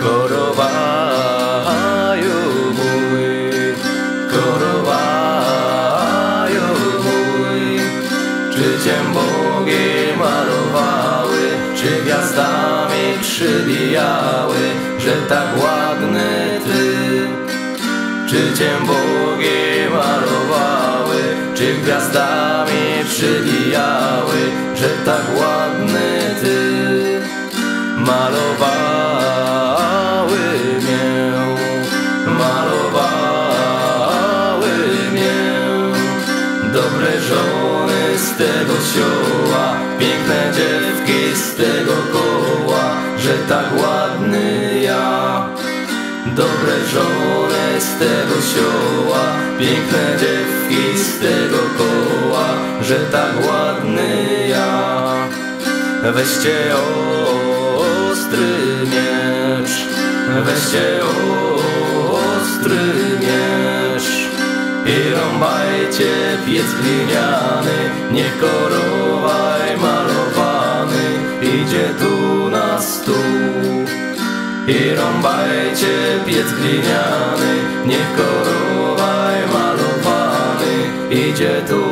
Korowaju mój, korowaju mój. Czy cię bogi malowały, czy gwiazdami przybijały Że tak ładny ty? Czy cię bogi malowały, czy gwiazdami przybijały Że tak ładny ty? Malowały Dobre żony z tego sioła Piękne dziewki z tego koła Że tak ładny ja. Dobre żony z tego sioła Piękne dziewki z tego koła Że tak ładny ja. Weźcie ostry miecz Weźcie ostry miecz I rąbajcie piec gliniany Niech korowaj malowany Idzie tu na stół i rąbajcie piec gliniany, niech korowaj malowany idzie tu.